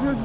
vieux,